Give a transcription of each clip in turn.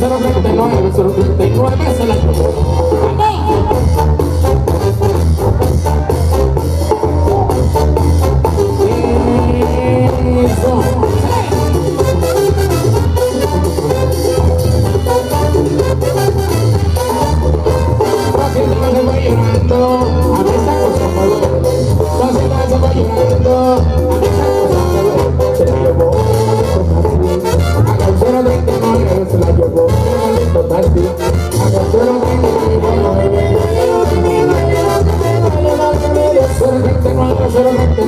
039, 039 es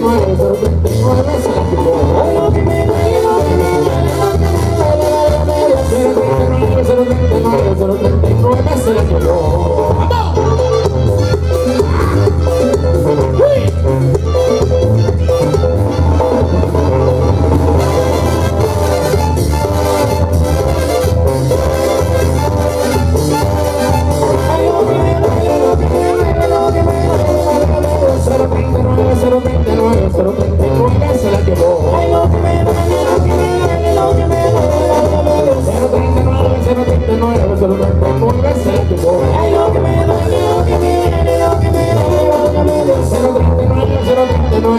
Vamos!